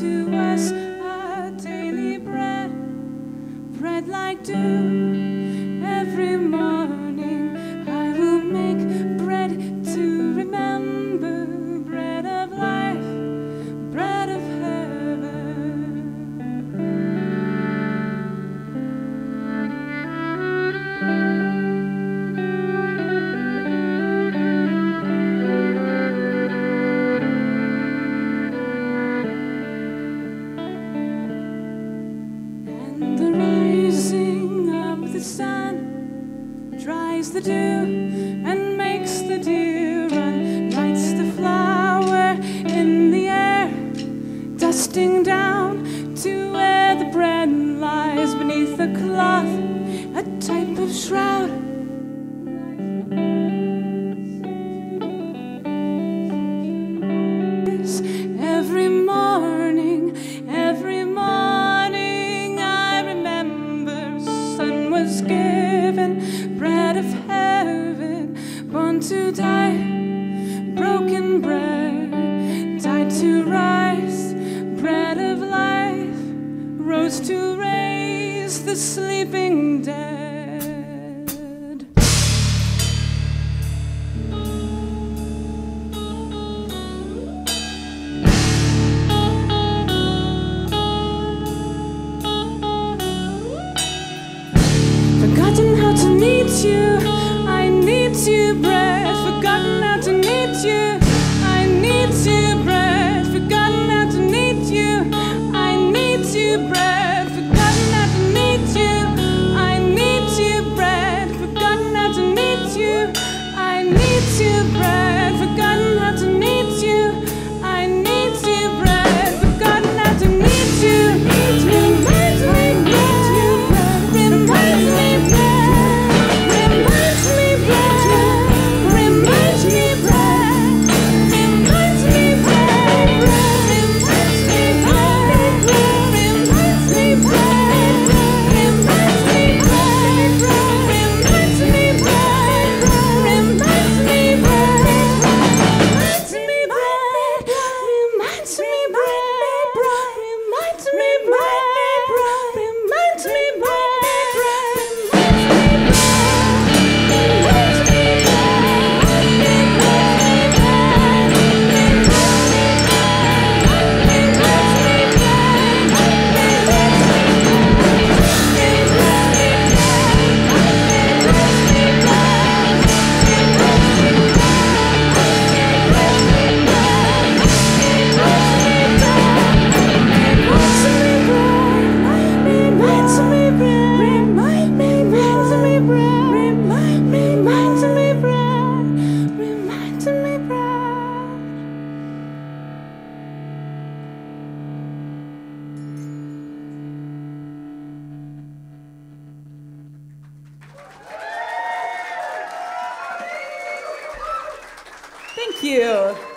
to us our daily bread, bread like dew. drifting down. raise the sleeping dead. Forgotten how to meet you, I need to. Thank you.